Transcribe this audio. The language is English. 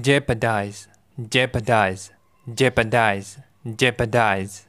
jeopardize, jeopardize, jeopardize, jeopardize.